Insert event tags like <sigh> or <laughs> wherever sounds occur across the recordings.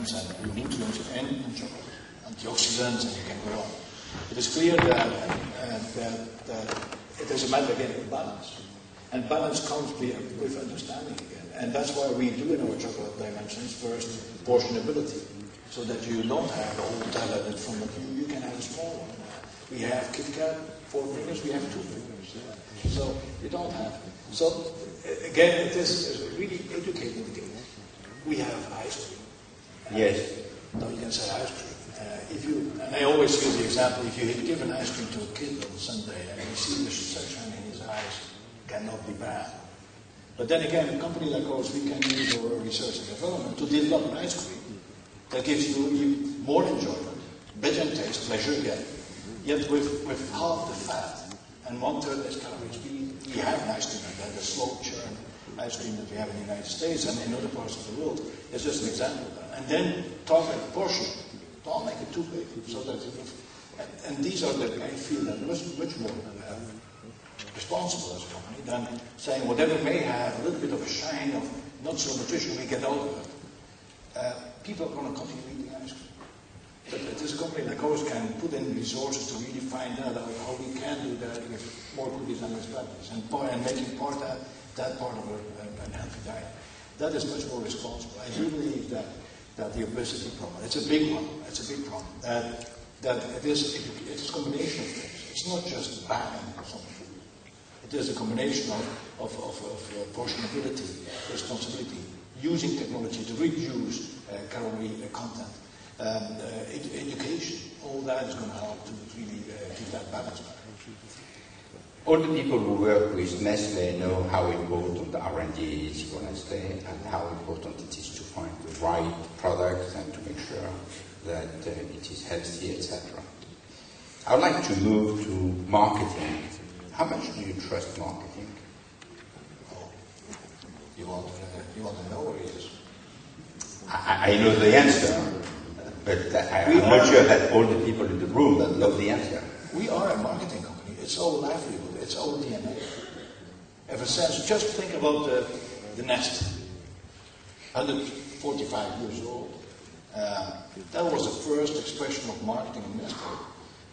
vitamins and nutrients chocolate, antioxidants, and you can go on. It is clear that, uh, that, that it is a matter of balance. And balance comes with understanding again. And that's why we do in our chocolate dimensions first portionability, so that you don't have the whole tablet in front of you, you can have a small one. We have Kit Kat, four fingers, we have two fingers. So you don't have. So again, it is really educating the. We have ice cream. Yes. No, you can say ice cream. Uh, if you, and I always use the example, if you give an ice cream to a kid on Sunday and you see the sunshine in his eyes, cannot be bad. But then again, a company like ours, we can use our research and development to develop an ice cream that gives you more enjoyment, better taste, pleasure again, yet with, with half the fat and one third less calories. We, we have an ice cream like that, a slow churn ice cream that we have in the United States and in other parts of the world. It's just an example of that. And then talk about portion. Don't make it too big so that it, and, and these are the, I feel that much, much more uh, responsible as a company than saying whatever may have a little bit of a shine of not so nutrition, we get out of it. Uh, people are going to continue eating ice cream. But this company like ours can put in resources to really find out how we can do that with more cookies and less batteries and, and making part that, that part of a, a, healthy diet. That is much more responsible. I do believe that, that the obesity problem, it's a big one, it's a big problem. That, that it, is, it, is a combination of things. It's not just banning food. It is a combination of, of, of, of uh, portionability, responsibility, using technology to reduce uh, calorie uh, content, um, uh, ed- education. All that is going to help to really uh, keep that balance back. All the people who work with Nestle know how important the R&D is for Nestle and how important it is to find the right products and to make sure that uh, it is healthy, etc. I would like to move to marketing. How much do you trust marketing? Oh, you want, uh, you want to know where he is? I, I know the answer, but I, am not sure that all the people in the room that know the answer. We are a marketing company. It's our livelihood. It's our DNA. Ever since, just think about the, the nest. 145 years old. Uh, that was the first expression of marketing in Nestle.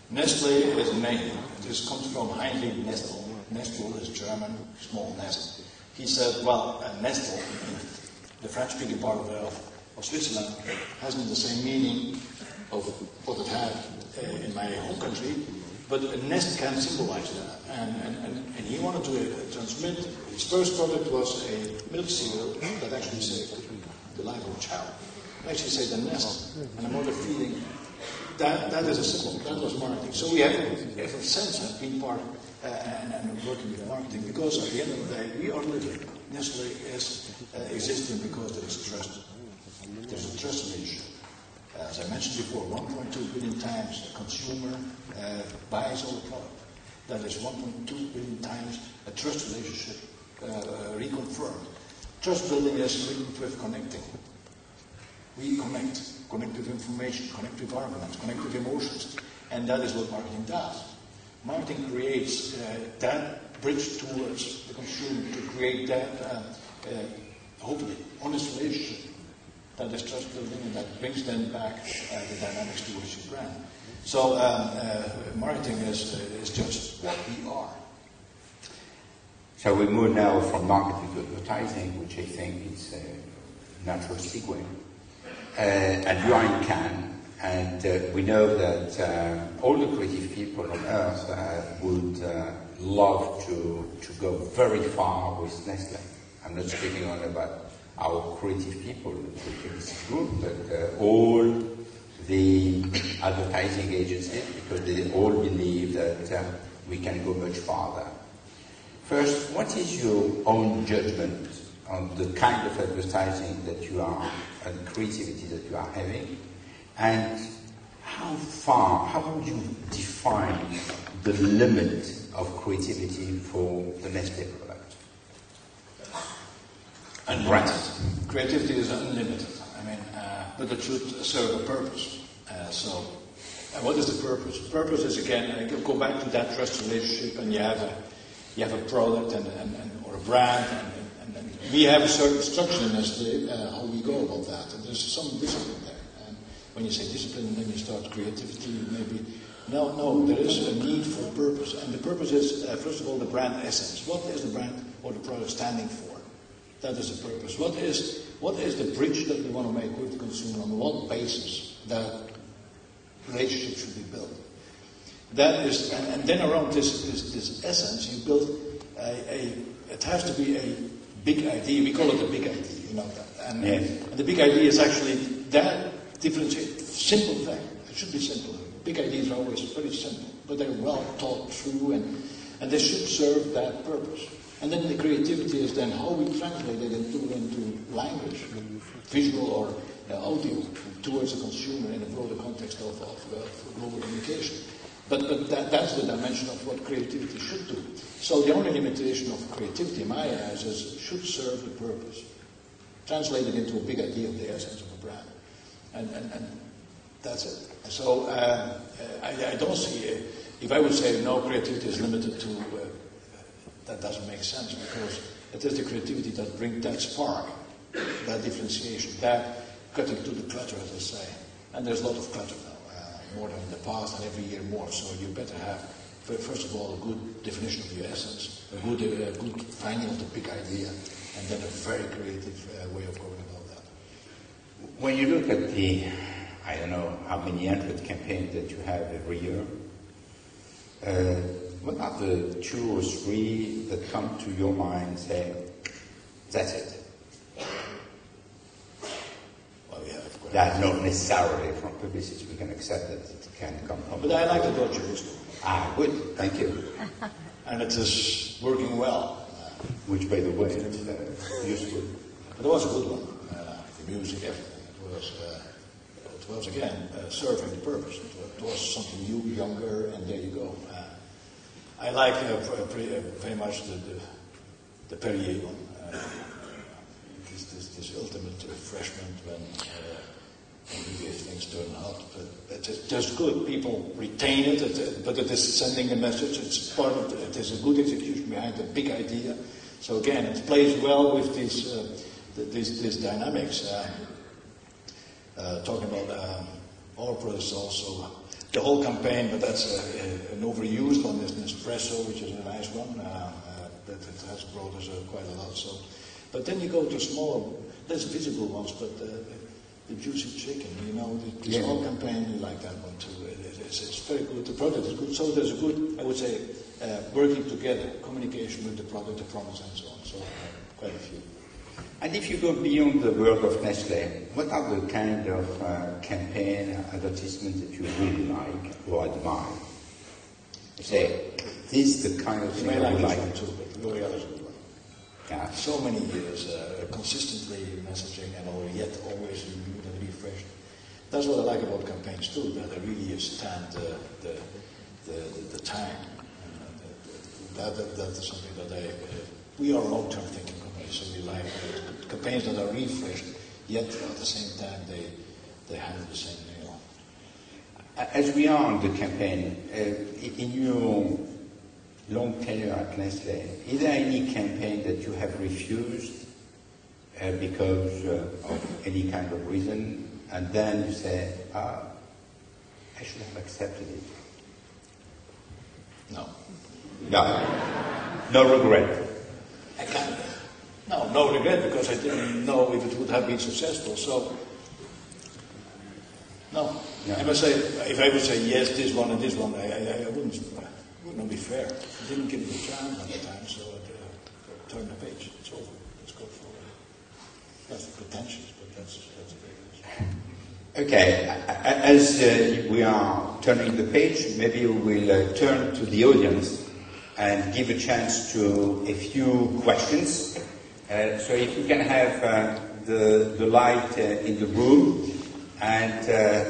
Nestle is a name. This comes from Heinrich Nestle. Nestle is German, small nest. He said, well, uh, Nestle, the French-speaking part of, of, Switzerland, hasn't the same meaning of what it had uh, in my home country, but a nest can symbolize that. And, and, and, and he wanted to uh, transmit, his first product was a milk cereal that actually saved the life of a child. Actually saved the nest and a mother feeding. That, that is a symbol. That was marketing. So we have, ever since, have been part uh, and, and, working with marketing because at the end of the day, we are living. Nestle is uh, existing because there is trust. There's a trust relationship. As I mentioned before, 1.2 billion times a consumer uh, buys our product. That is 1.2 billion times a trust relationship uh, reconfirmed. Trust building is linked with connecting. We connect, connect with information, connect with arguments, connect with emotions, and that is what marketing does. Marketing creates uh, that bridge towards the consumer to create that, uh, uh, hopefully, honest relationship that is trust building and that brings them back uh, the dynamics towards your brand. So um, uh, marketing is, uh, is just what we are. So we move now from marketing to advertising, which I think is a natural segue? Uh, and you are in Cannes, and uh, we know that uh, all the creative people on earth would love to, to go very far with Nestle. I'm not speaking only about our creative people, in this group, but uh, all the advertising agencies, because they all believe that we can go much farther. First, what is your own judgment on the kind of advertising that you are and creativity that you are having? And how far, how would you define the limit of creativity for the Nestle product? Unlimited. Creativity is unlimited. I mean, uh, but it should serve a purpose. Uh, so, uh, what is the purpose? Purpose is again, I go back to that trust relationship, and you have a you have a product and, and, and or a brand, and, and, we have a certain structure in Nestle uh, how we go about that. And there's some discipline there. And when you say discipline, then you start creativity, maybe. No, no, there is a need for purpose. And the purpose is, uh, first of all, the brand essence. What is the brand or the product standing for? That is the purpose. What is, what is the bridge that we want to make with the consumer? On what basis that relationship should be built? That is, and, and then around this, this, this essence, you build a, a, it has to be a big idea. We call it a big idea, you know that. And, Yes. and the big idea is actually that differentiate. Simple thing. It should be simple. Big ideas are always very simple, but they're well thought through and, and they should serve that purpose. And then the creativity is then how we translate it into, into language, visual or uh, audio, towards the consumer in a broader context of, of, uh, global communication. But, but that, that's the dimension of what creativity should do. So the only limitation of creativity in my eyes is should serve the purpose translated into a big idea of the essence of a brand. And, and, and that's it. So uh, I, I don't see, uh, if I would say no, creativity is limited to, uh, that doesn't make sense because it is the creativity that brings that spark, that differentiation, that cutting through the clutter, as I say. And there's a lot of clutter now, uh, more than in the past and every year more. So you better have, first of all, a good definition of your essence, a good, uh, good finding of the big idea, and then a very creative uh, way of going about that. When you look at the, I don't know how many hundred campaigns that you have every year, uh, what are the two or three that come to your mind and say, that's it? Well, we have quite That not necessarily from publicity, we can accept that it can come from. But I like the Deutsche Ah, good, thank you. <laughs> and it is working well. Uh, Which, by the way, is uh, useful. But it was a good one. Uh, the music, everything. It was, uh, it was again uh, serving the purpose. It was, it was something new, younger, and there you go. Uh, I like uh, pr- pre- uh, very much the the, the Perrier one. Uh, this, this, this ultimate refreshment when, uh, when things turn hot. But it is just good. People retain it, but it is sending a message. It's part of. The, it is a good execution behind the big idea. So again, it plays well with these uh, th- these, these dynamics. Uh, uh, talking about um, products also. The whole campaign, but that's uh, uh, an overused one, is Nespresso, which is a nice one. Uh, uh, that it has brought us uh, quite a lot. So, but then you go to smaller, less visible ones, but uh, the juicy chicken, you know, the, Yeah. small campaign, you like that one too. It, it- it's, it's very good. The product is good. So there's a good, I would say, uh, working together, communication with the product, the promise, and so on. So uh, quite a few. And if you go beyond the world of Nestle, what are the kind of uh, campaign advertisement that you really like or admire? Say, this is the kind of thing I like would like. one too, but L'Oreal is one. Yeah. so many years uh, consistently messaging and all, yet always renewed and refreshed. That's what I like about campaigns too, that they really stand the, the, the, the time. Uh, that, that, that is something that I, uh, we are long-term thinking company, so we like uh, campaigns that are refreshed, yet at the same time they, they handle the same nail. As we are on the campaign, uh, in your long tenure at Nestle, is there any campaign that you have refused uh, because uh, of any kind of reason, and then you say, ah, I should have accepted it? No. No. No regret. I can't. No, no regret because I didn't know if it would have been successful. So, no. Yeah. I must say, if I would say yes, this one and this one, I, I, I wouldn't, would not be fair. I didn't give it a chance at the time, so I uh, turned the page. It's over. Let's go forward. That's pretentious, but that's that's the it. Okay, as uh, we are turning the page, maybe we will uh, turn to the audience and give a chance to a few questions. Uh, so if you can have uh, the, the light uh, in the room and uh,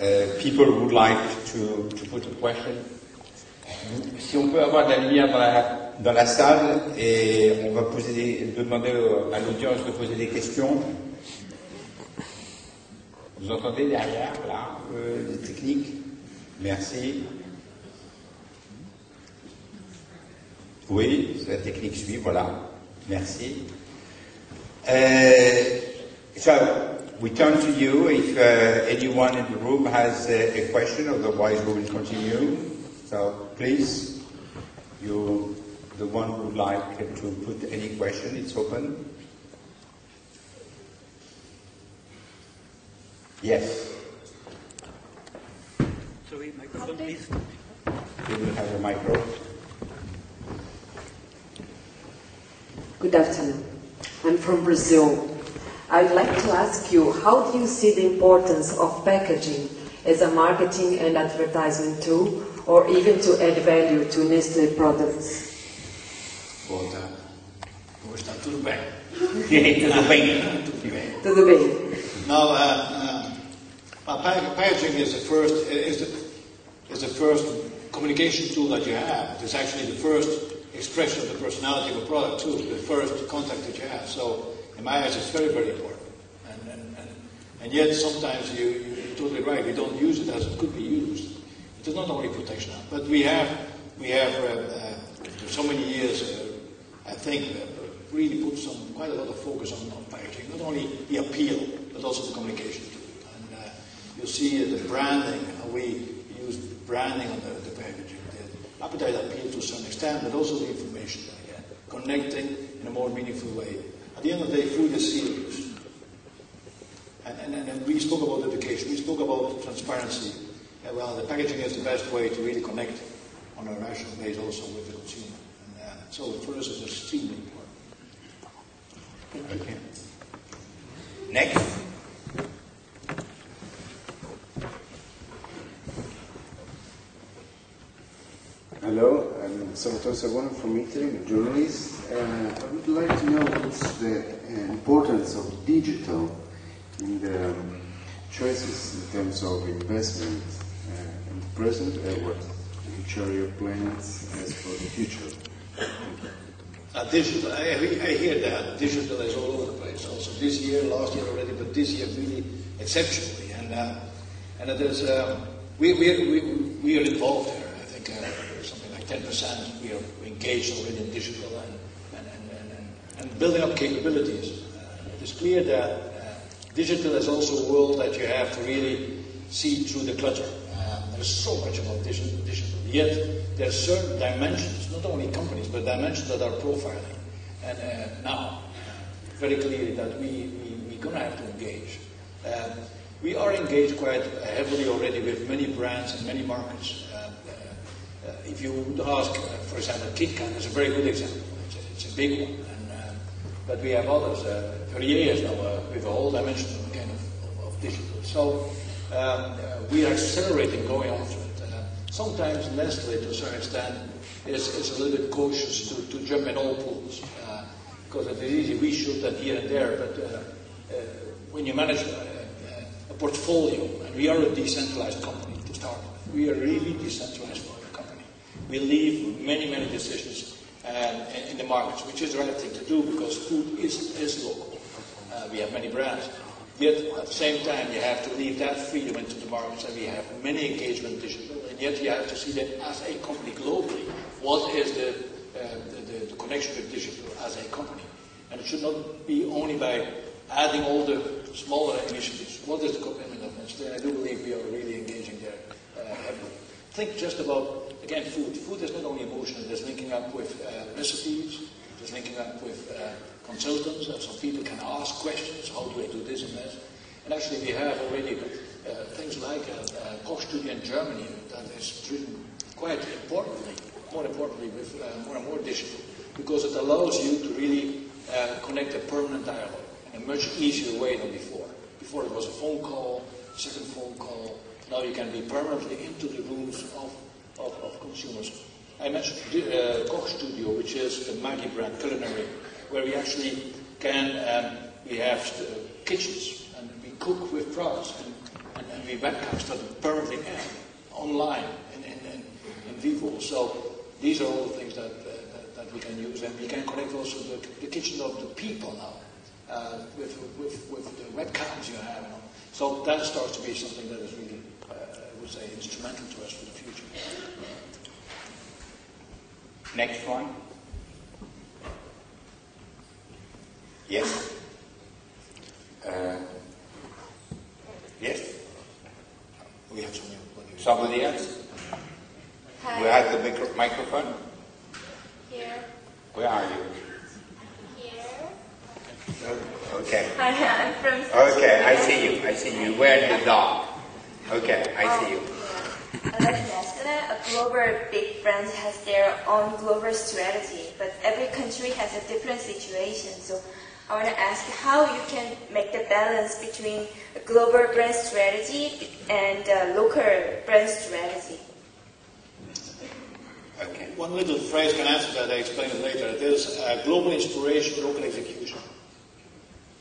uh, people would like to, to put a question. Si on peut avoir de la lumière dans la, dans la salle et on va poser des, demander à l'audience de poser des questions. Vous entendez derrière, là, les techniques? Merci. Oui, la technique suit, voilà. Merci. Uh, so, we turn to you if uh, anyone in the room has a question, otherwise we will continue. So please, you, the one who would like to put any question, it's open. Yes. Sorry, microphone, please. You will have a micro. Good afternoon. I'm from Brazil. I'd like to ask you, how do you see the importance of packaging as a marketing and advertisement tool, or even to add value to Nestle products? Volta. Como está? Tudo bem? <laughs> Tudo bem. Tudo bem. Tudo bem. Now, uh, uh, packaging is the first is the, is the first communication tool that you have. It's actually the first expression of the personality of a product too. The first contact that you have. So, in my eyes, it's very very important. And and, and, and yet sometimes you, you you're totally right. We don't use it as it could be used. It is not only protection, but we have we have uh, uh, for so many years. Uh, I think uh, really put some quite a lot of focus on, on packaging, not only the appeal but also the communication tool. And uh, you'll see the branding, how we use branding on the, the packaging, appetite appeal to some extent, but also the information again, connecting in a more meaningful way. At the end of the day, food is serious. And, and, and, we spoke about education, we spoke about transparency. Well, the packaging is the best way to really connect on a rational base also with the consumer. And, uh, so for us, it's extremely important. Okay. Next. Hello, I'm Salvatore Savona from Italy, a journalist. Uh, I would like to know what's the uh, importance of digital in the um, choices in terms of investment uh, in the present, uh, what, which are your plans as for the future? Uh, digital, I, I hear that. Digital is all over the place. Also this year, last year already, but this year really exceptionally. And uh, and it is, um, we, we, we, we are involved there. I think uh, 10% we are engaged already in digital and, and, and, and, and building up capabilities. Uh, it is clear that uh, digital is also a world that you have to really see through the clutter. Um, there's so much about digital, digital. Yet there are certain dimensions, not only companies, but dimensions that are profiling. And uh, now, very clearly that we, we, we're going to have to engage. Um, we are engaged quite heavily already with many brands in many markets. Uh, if you would ask, uh, for example, KitKat is a very good example. It's a, it's a big one. And, uh, but we have others. Uh, Perrier is now with a whole dimension again of, of, of digital. So um, we are accelerating going after it. Uh, sometimes Nestle, to a certain extent, is, is a little bit cautious to, to jump in all pools. Because it is easy, we shoot and here and there, but uh, uh, when you manage uh, a portfolio, and we are a decentralized company to start with, we are really decentralized. We leave many, many decisions um, in, the markets, which is the right thing to do because food is, is local. Uh, we have many brands. Yet, at the same time, you have to leave that freedom into the markets, and we have many engagement digital. And yet, you have to see that as a company globally, what is the, uh, the, the, connection with digital as a company? And it should not be only by adding all the smaller initiatives. What is the commitment of Nestle? I do believe we are really engaging there uh, heavily. Think just about, again, food. Food is not only emotional, there's linking up with uh, recipes, there's linking up with uh, consultants, uh, some people can ask questions, how do I do this and that? And actually we have already uh, things like uh, uh, Koch Studio in Germany that is driven quite importantly, more importantly with uh, more and more digital, because it allows you to really uh, connect a permanent dialogue in a much easier way than before. Before it was a phone call, second phone call, now you can be permanently into the rooms of, of, of consumers. I mentioned uh, Koch Studio, which is the Maggi brand culinary, where we actually can, um, we have uh, kitchens and we cook with products and, and, and we webcast them permanently in, online and in, in, in vivo. So these are all the things that, uh, that, that we can use and we can connect also the, the kitchen of the people now uh, with, with, with the webcams you have. So that starts to be something that is really, uh, I would say, instrumental to us for the future. Next one. Yes. Uh, Yes? We have some. Somebody else? Hi. We have the micro- microphone? Here. Where are you? Here. Okay. Hi, I'm from. Okay, I see you. I see you. We're in the dark. Okay, I see you. I like Nestle. A global big brand has their own global strategy, but every country has a different situation. So I want to ask how you can make the balance between a global brand strategy and a local brand strategy. Okay. One little phrase can answer that, I explain it later. It is uh, global inspiration, local execution.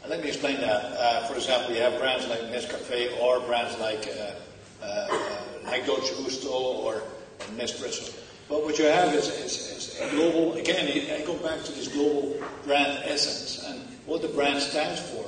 And let me explain that. Uh, for example, you have brands like Nescafe or brands like, uh, uh, like Dolce Gusto or Nespresso. But what you have is, is, is a global, again, I go back to this global brand essence what the brand stands for.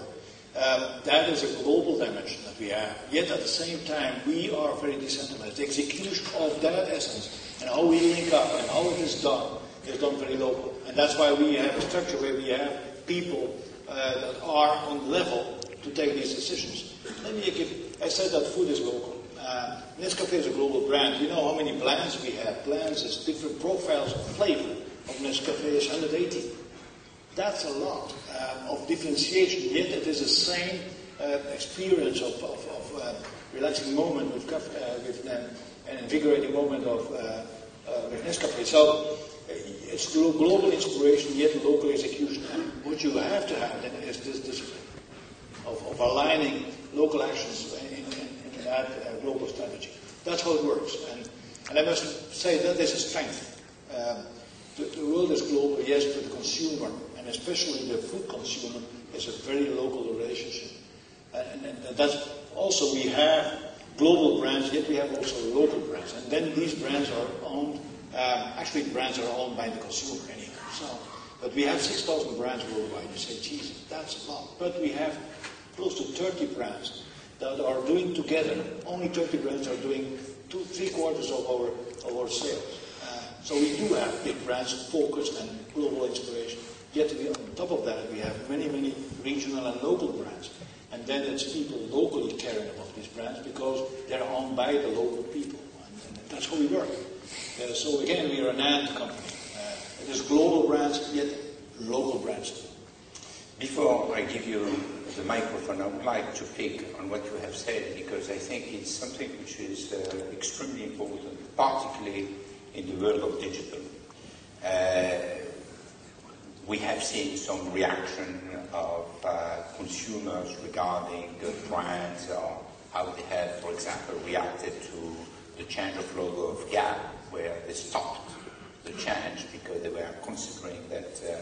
Um, that is a global dimension that we have. Yet at the same time, we are very decentralized. The execution of that essence and how we link up and how it is done is done very local. And that's why we have a structure where we have people uh, that are on level to take these decisions. Let me give, I said that food is local. Uh, Nescafe is a global brand. You know how many blends we have. Blends is different profiles of flavor. Of Nescafe is 180. That's a lot uh, of differentiation, yet it is the same uh, experience of, of, of uh, relaxing moment with, uh, with uh, an invigorating moment of uh, uh, with Nescafe. So it's glo- global inspiration, yet local execution. And what you have to have then is this discipline of, of aligning local actions in, in, in that global strategy. That's how it works. And, and I must say that is a strength. Um, the, the world is global, yes, but the consumer, and especially the food consumer, is a very local relationship. And, and, and that's also, we have global brands, yet we have also local brands. And then these brands are owned, um, actually, brands are owned by the consumer. So, but we have 6,000 brands worldwide. You say, Jesus, that's a lot. But we have close to 30 brands that are doing together. Only 30 brands are doing two, three quarters of our, of our sales. Uh, so we do have big brands focused and global inspiration. Yet we, on top of that, we have many, many regional and local brands. And then it's people locally caring about these brands because they're owned by the local people. And, and that's how we work. Uh, so again, we are an and company. Uh, it is global brands, yet local brands. Before I give you the microphone, I would like to pick on what you have said because I think it's something which is uh, extremely important, particularly in the world of digital. Uh, we have seen some reaction of uh, consumers regarding the brands or how they have, for example, reacted to the change of logo of Gap, where they stopped the change because they were considering that uh,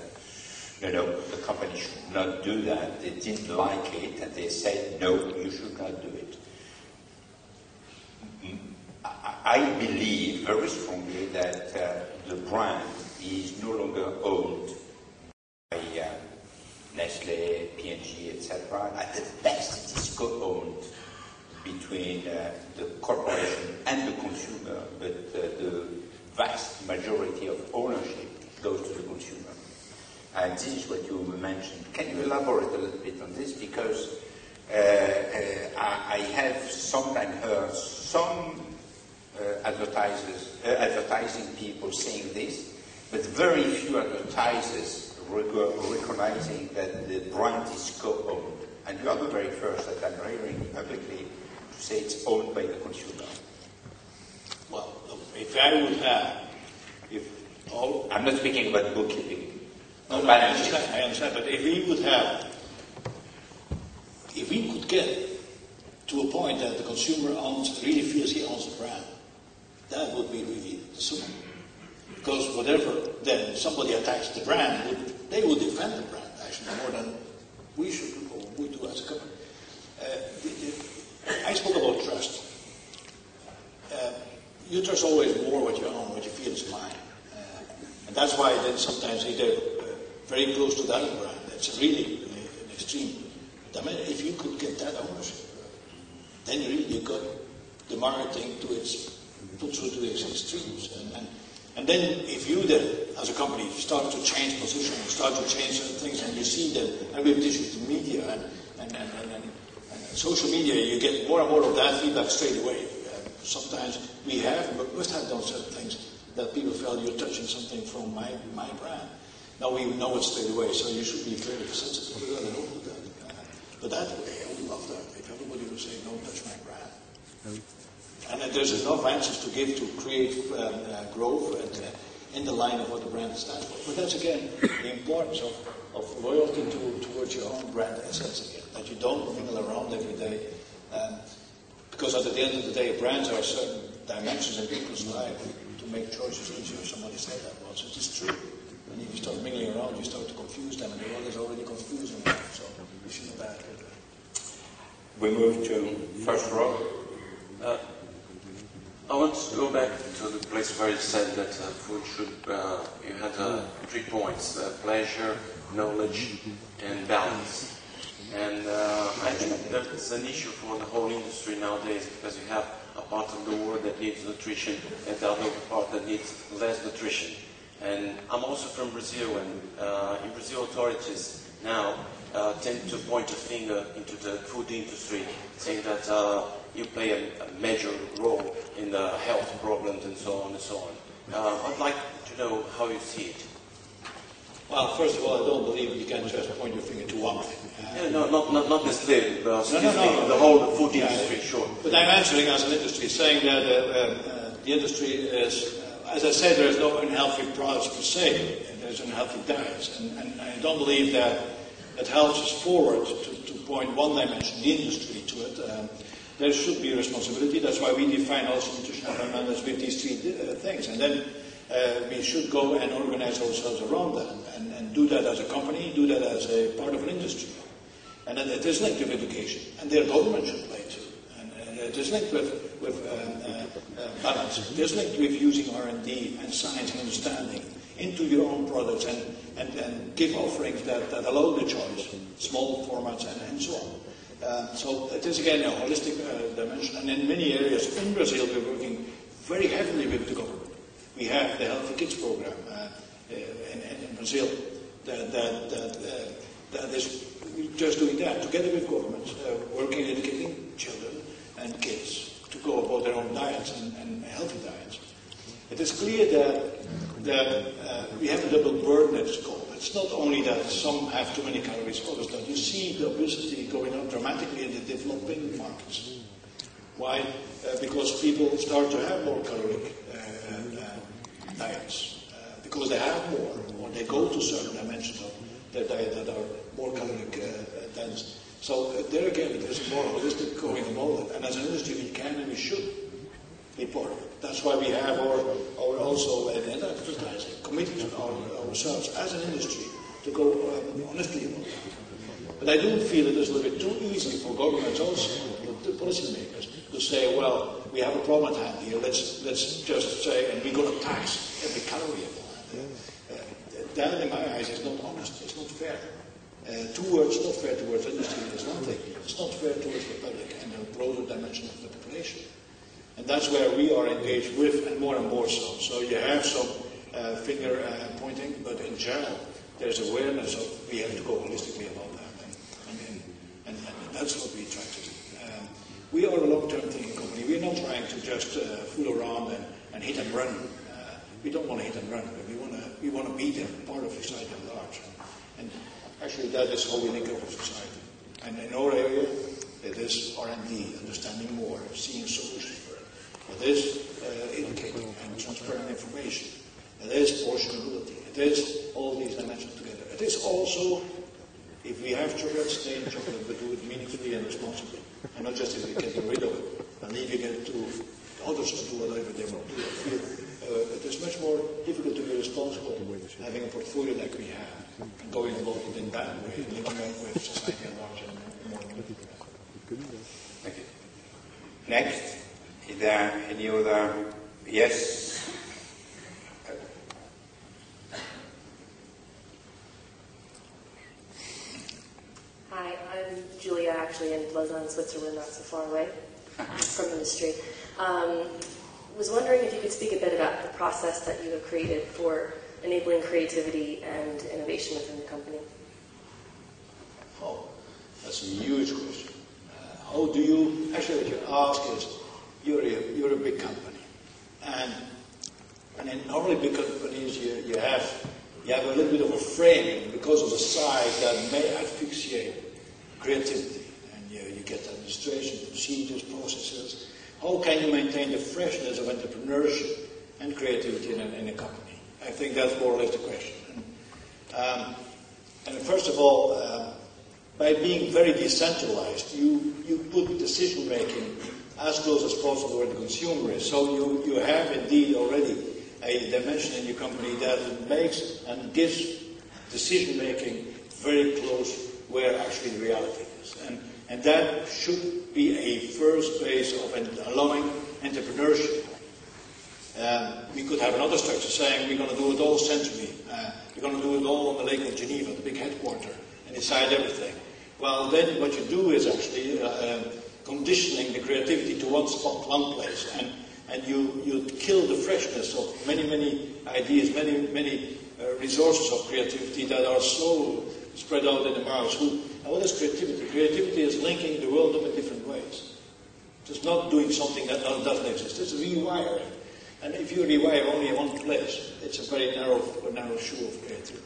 no, no, the company should not do that. They didn't like it, and they said, no, you should not do it. Mm, I I believe very strongly that uh, the brand is no longer owned uh, Nestle, P&G, etc. At the best, it is co-owned between uh, the corporation and the consumer, but uh, the vast majority of ownership goes to the consumer. And this is what you mentioned. Can you elaborate a little bit on this? Because uh, uh, I, I have sometimes heard some uh, advertisers, uh, advertising people saying this, but very few advertisers recognizing that the brand is co-owned. And you are the very first that I'm hearing publicly to say it's owned by the consumer. Well, if I would have, if all I'm not speaking about bookkeeping. No, no, I understand, I understand, but if we would have, if we could get to a point that the consumer owns, really feels he owns the brand, that would be really super. Because whatever, then somebody attacks the brand, would, they will defend the brand actually more than we should or we do as a company. Uh, the- the- I spoke about trust. Uh, you trust always more what you own, what you feel is mine. Uh, and that's why then sometimes either uh, very close to that brand, that's really an extreme. But I mean, if you could get that ownership, then you really got the marketing to its, put through to its extremes. And, and, and then if you then, as a company, start to change position start to change certain things, and you see them, and with digital media and, and, and, and, and, social media, you get more and more of that feedback straight away. Uh, sometimes we have, but must have done certain things that people felt you're touching something from my, my brand. Now we know it straight away, so you should be very sensitive to that that. Uh, but that I would love that if everybody would say, "Don't touch my brand." And uh, there's enough answers to give to create um, uh, growth and, uh, in the line of what the brand stands for. But that's again the importance of, of loyalty to, towards your own brand assets again, that you don't mingle around every day. Um, because at the end of the day, brands are certain dimensions in people's life to make choices easier. Somebody said that once. It is true. And if you start mingling around, you start to confuse them, and the world is already confusing them. So we shouldn't bad that. We move to first row. I want to go back to the place where you said that uh, food should, uh, you had uh, three points, uh, pleasure, knowledge, and balance. And uh, I think that's an issue for the whole industry nowadays because you have a part of the world that needs nutrition and the other part that needs less nutrition. And I'm also from Brazil, and uh, in Brazil, authorities now uh, tend to point a finger into the food industry, saying that uh, you play a, a, major role in the health problems and so on and so on. Uh, I'd like to know how you see it. Well, first of all, I don't believe you can just point your finger to one thing. Uh, yeah, no, not, not, not necessarily, but no, no, no, the whole food industry, sure. But I'm answering as an industry, saying that uh, the industry is as I said, there's no unhealthy products per se. There's unhealthy diets. And, and I don't believe that it helps us forward to, to point one dimension, the industry, to it. Um, there should be responsibility. That's why we define also nutritional fundamentals with these three uh, things. And then uh, we should go and organize ourselves around that and, and, do that as a company, do that as a part of an industry. And then it is linked with education. And their government should play too. And, and it is linked with, with um, uh, uh, balance. Just like with using R&D and science and understanding into your own products and, and, and give offerings that, that allow the choice, small formats and, and so on. Uh, so it is again a holistic uh, dimension, and in many areas in Brazil we're working very heavily with the government. We have the Healthy Kids program uh, uh in, in, Brazil that, that, that, uh, that is just doing that together with governments, uh, working educating children and kids to go about their own diets and, and healthy diets. It is clear that, that uh, we have a double burden at school. It's not only that some have too many calories, others don't. You see the obesity going up dramatically in the developing markets. Why? Uh, because people start to have more caloric uh, uh diets. Uh, because they have more, or they go to certain dimensions of their diet that are more caloric uh, dense. So there again, there's a more holistic going about. And as an industry, we can and we should be part of it. That's why we have our, our also advertising committed our, ourselves as an industry to go um, honestly about it. But I do feel it is a little bit too easy for governments also, the policymakers, to say, well, we have a problem at hand here, let's, let's just say, and we're going to tax every calorie of that. Uh, that, in my eyes, is not honest, it's not fair. Uh, towards, not fair towards industry is one thing, it's not fair towards the public and the broader dimension of the population. And that's where we are engaged with, and more and more so. So you have some uh, finger uh, pointing, but in general, there's awareness of we have to go holistically about that. And, and, and, and that's what we try to do. Um, we are a long-term thinking company. We're not trying to just uh, fool around and, and hit and run. Uh, we don't want to hit and run. We want to we want to be part of society at large. And Actually, that is how we think of society. And in our area, it is R&D, understanding more, seeing solutions for it. It is uh, educating and transparent information. Is portionability. It is all these dimensions together. It is also, if we have chocolate, stay in chocolate, but do it meaningfully and responsibly. And not just getting rid of it and leaving it to others to do whatever they want to do. Uh, it is much more difficult to be responsible having a portfolio like we have and going it in that way, living with society at large and more. Thank you. Next, is there any other? Yes. Hi, I'm Julia, actually in Lausanne, Switzerland, not so far away from the industry. Um, was wondering if you could speak a bit about the process that you have created for enabling creativity and innovation within the company? Oh, that's a huge question. Uh, how How do you, actually what you ask is, you're a, you're a big company. And, and in normally big companies you, you have you have a little bit of a framing because of the size that may asphyxiate creativity. And you, you get administration, procedures, processes. How can you maintain the freshness of entrepreneurship and creativity in a, in a company? I think that's more or less the question. And, um, and first of all, uh, by being very decentralized, you, you put decision making as close as possible where the consumer is. So you, you have indeed already a dimension in your company that makes and gives decision making very close where actually the reality is. And, and that should be a first base of allowing entrepreneurship. Um, we could have another structure saying we're going to do it all centrally. Uh, we're going to do it all on the Lake of Geneva, the big headquarter, and decide everything. Well, then what you do is actually uh, uh, conditioning the creativity to one spot, one place, and and you, you kill the freshness of many, many ideas, many, many uh, resources of creativity that are so spread out in the margins. and what is creativity? Creativity is linking the world up in different ways. It's not doing something that doesn't exist. It's rewiring. And if you rewire only one place, it's a very narrow, narrow shoe of creativity.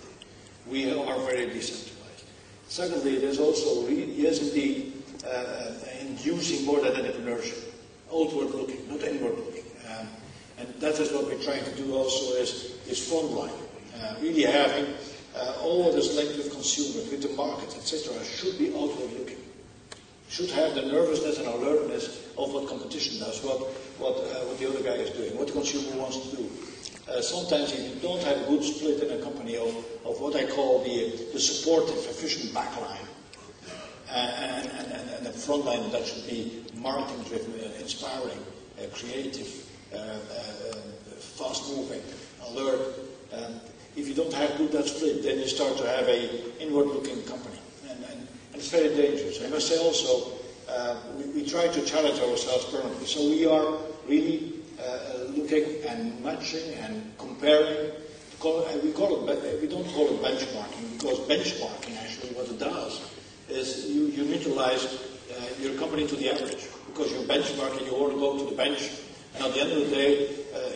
We are very decentralized. Secondly, there's also, yes, indeed, uh, inducing more than entrepreneurship outward looking, not inward looking. Um, and that is what we're trying to do also is, is frontline. Uh, really having uh, all this linked with consumers, with the market, etc., should be outward looking. Should have the nervousness and alertness of what competition does, what, what, uh, what the other guy is doing, what the consumer wants to do. Uh, sometimes if you don't have a good split in a company of, of what I call the, the supportive, efficient backline, and, and, and, and the front line that should be marketing driven, uh, inspiring, uh, creative, uh, uh, fast moving, alert. Um, if you don't have good that split, then you start to have a inward looking company. And, and, and, it's very dangerous. I must say also, uh, we, we, try to challenge ourselves permanently. So we are really uh, looking and matching and comparing. We, call it, we don't call it benchmarking because benchmarking actually what it does is you, you neutralize uh, your company to the average because you benchmark and you want to go to the bench. And at the end of the day, uh,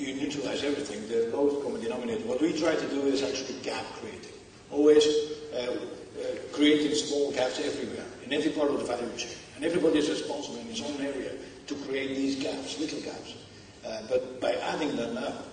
you, neutralize everything, the lowest common denominator. What we try to do is actually gap creating. Always uh, uh, creating small gaps everywhere, in every part of the value chain. And everybody is responsible in his own area to create these gaps, little gaps. Uh, but by adding them up,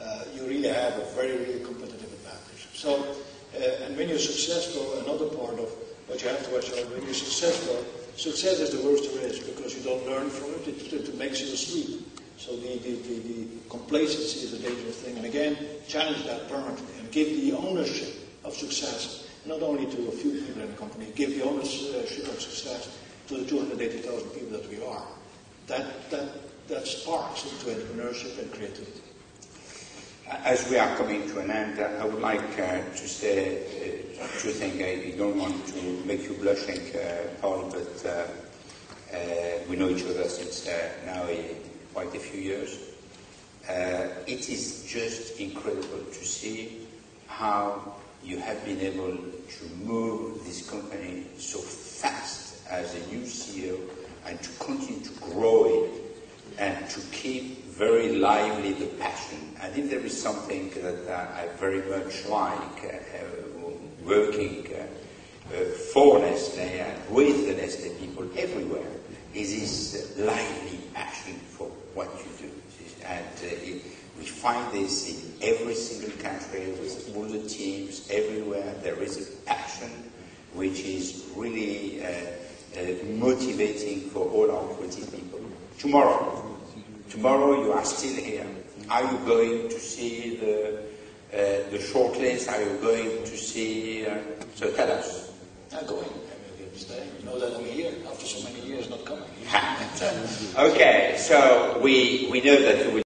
uh, you really have a very, really competitive advantage. So, uh, and when you're successful, another part of what you have to watch out when you're successful. Success is the worst there is because you don't learn from. It, it, it makes you asleep. So the, the, the, the, complacency is a dangerous thing. And again, challenge that permanently and give the ownership of success not only to a few people in the company, give the ownership of success to the 280,000 people that we are. That, that, that sparks into entrepreneurship and creativity. As we are coming to an end, I would like uh, to say uh, two things. I don't want to make you blushing, uh, Paul, but uh, uh, we know each other since uh, now quite a few years. it is just incredible to see how you have been able to move this company so fast as a new CEO and to continue to grow it and to keep very lively the passion. And if there is something that uh, I very much like uh, working uh, uh, for Nestle and with the Nestle people everywhere, is this lively passion for what you do. And it, we find this in every single country with all the teams everywhere. There is a passion which is really uh, uh, motivating for all our creative people. Tomorrow, Tomorrow you are still here. Are you going to see the, uh, the shortlist? Are you going to see... Uh, so tell us. I'm going. I'm. You know that I'm here after so many years not coming. <laughs> okay, so we, we know that will